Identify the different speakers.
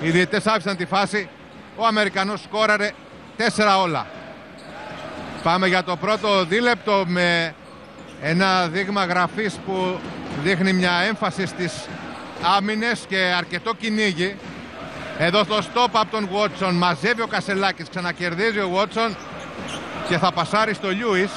Speaker 1: Οι διαιτητές άφησαν τη φάση. Ο Αμερικανός σκόραρε 4 όλα. Πάμε για το πρώτο δίλεπτο με ένα δείγμα γραφής που δείχνει μια έμφαση στις άμυνες και αρκετό κυνήγι. Εδώ στο stop από τον Watson μαζεύει ο Κασελάκης, ξανακερδίζει ο Watson και θα πασάρει στο Λιούις.